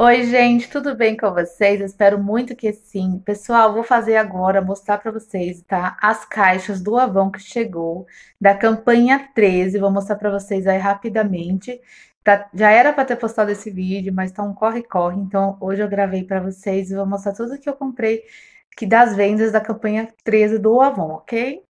Oi, gente, tudo bem com vocês? Espero muito que sim. Pessoal, vou fazer agora, mostrar para vocês, tá? As caixas do Avon que chegou, da campanha 13. Vou mostrar para vocês aí rapidamente. Tá, já era para ter postado esse vídeo, mas tá um corre-corre. Então, hoje eu gravei para vocês e vou mostrar tudo que eu comprei que das vendas da campanha 13 do Avon, ok?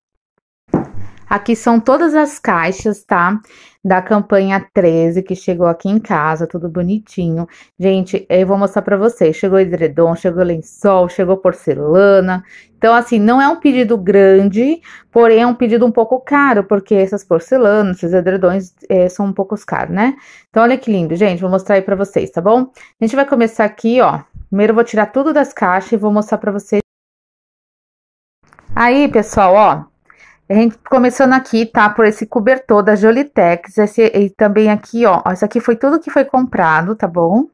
Aqui são todas as caixas, tá? Da campanha 13, que chegou aqui em casa, tudo bonitinho. Gente, eu vou mostrar pra vocês. Chegou edredom, chegou lençol, chegou porcelana. Então, assim, não é um pedido grande, porém é um pedido um pouco caro, porque essas porcelanas, esses edredões é, são um pouco caros, né? Então, olha que lindo, gente. Vou mostrar aí pra vocês, tá bom? A gente vai começar aqui, ó. Primeiro eu vou tirar tudo das caixas e vou mostrar pra vocês. Aí, pessoal, ó, a gente começando aqui, tá? Por esse cobertor da Jolitex. Esse, e também aqui, ó. Isso aqui foi tudo que foi comprado, tá bom?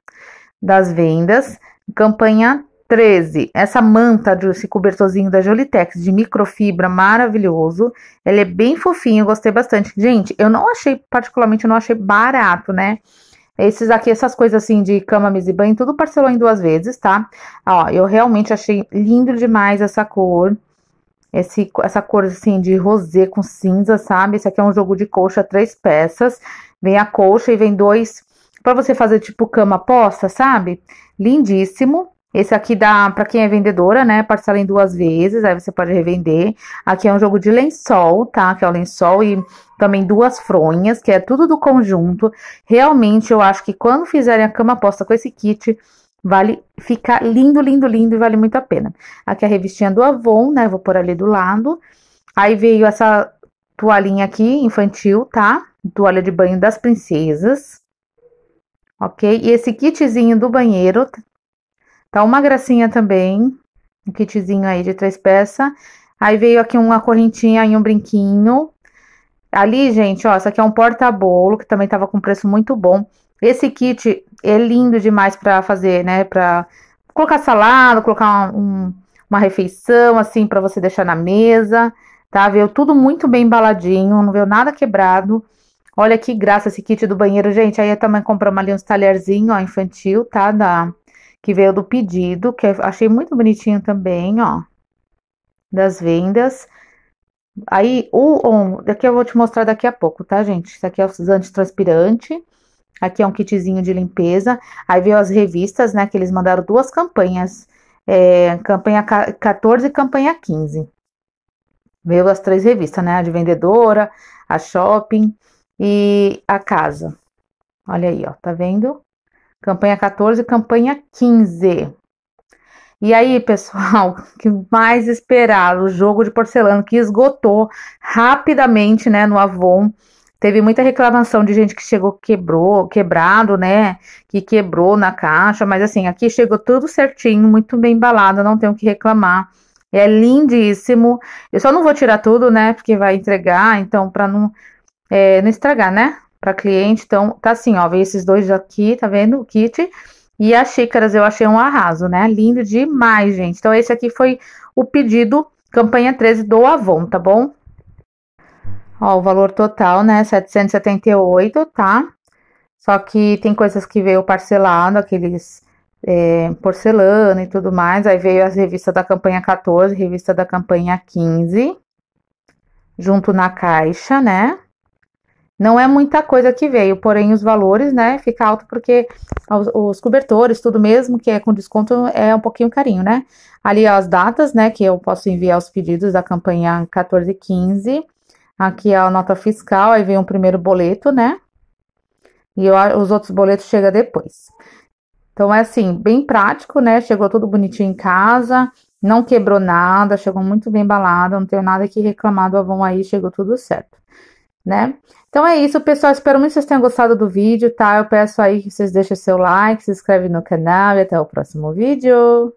Das vendas. Campanha 13. Essa manta, esse cobertorzinho da Jolitex de microfibra, maravilhoso. Ele é bem fofinho, gostei bastante. Gente, eu não achei, particularmente, eu não achei barato, né? Esses aqui, essas coisas assim de cama, mesa e banho, tudo parcelou em duas vezes, tá? Ó, eu realmente achei lindo demais essa cor esse, essa cor assim de rosé com cinza, sabe? Esse aqui é um jogo de colcha, três peças. Vem a colcha e vem dois para você fazer tipo cama posta, sabe? Lindíssimo. Esse aqui dá para quem é vendedora, né? Parcela em duas vezes, aí você pode revender. Aqui é um jogo de lençol, tá? Que é o lençol e também duas fronhas, que é tudo do conjunto. Realmente, eu acho que quando fizerem a cama posta com esse kit, Vale ficar lindo, lindo, lindo e vale muito a pena. Aqui a revistinha do Avon, né? Vou pôr ali do lado. Aí veio essa toalhinha aqui, infantil, tá? Toalha de banho das princesas. Ok? E esse kitzinho do banheiro. Tá uma gracinha também. Um kitzinho aí de três peças. Aí veio aqui uma correntinha e um brinquinho. Ali, gente, ó, isso aqui é um porta-bolo, que também tava com preço muito bom. Esse kit é lindo demais para fazer, né? Para colocar salada, colocar um, uma refeição, assim, para você deixar na mesa, tá? Veio tudo muito bem embaladinho, não veio nada quebrado. Olha que graça esse kit do banheiro, gente. Aí também compramos ali uns talherzinhos, ó, infantil, tá? Da, que veio do pedido, que achei muito bonitinho também, ó. Das vendas. Aí, o, daqui eu vou te mostrar daqui a pouco, tá, gente? Isso aqui é o antitranspirante. Aqui é um kitzinho de limpeza. Aí veio as revistas, né? Que eles mandaram duas campanhas. É, campanha 14 e campanha 15. Veio as três revistas, né? A de vendedora, a shopping e a casa. Olha aí, ó, tá vendo? Campanha 14 e campanha 15. E aí, pessoal, que mais esperado, o jogo de porcelana que esgotou rapidamente, né, no Avon. Teve muita reclamação de gente que chegou quebrou, quebrado, né? Que quebrou na caixa, mas assim, aqui chegou tudo certinho, muito bem embalado, não tenho que reclamar. É lindíssimo. Eu só não vou tirar tudo, né? Porque vai entregar, então, para não, é, não estragar, né? Para cliente. Então, tá assim, ó. Vem esses dois aqui, tá vendo? O kit. E as xícaras eu achei um arraso, né? Lindo demais, gente. Então, esse aqui foi o pedido, campanha 13 do Avon, tá bom? Ó, o valor total, né, 778, tá? Só que tem coisas que veio parcelado, aqueles é, porcelana e tudo mais. Aí veio as revistas da campanha 14, revista da campanha 15, junto na caixa, né? Não é muita coisa que veio, porém os valores, né, fica alto porque os, os, cobertores, tudo mesmo que é com desconto é um pouquinho carinho, né? Ali as datas, né, que eu posso enviar os pedidos da campanha 14 e 15. Aqui é a nota fiscal, aí vem o primeiro boleto, né? E eu, os outros boletos chegam depois. Então, é assim, bem prático, né? Chegou tudo bonitinho em casa, não quebrou nada, chegou muito bem embalado, não tenho nada que reclamar do Avon aí, chegou tudo certo, né? Então é isso, pessoal. Espero muito que vocês tenham gostado do vídeo, tá? Eu peço aí que vocês deixem seu like, se inscrevem no canal e até o próximo vídeo.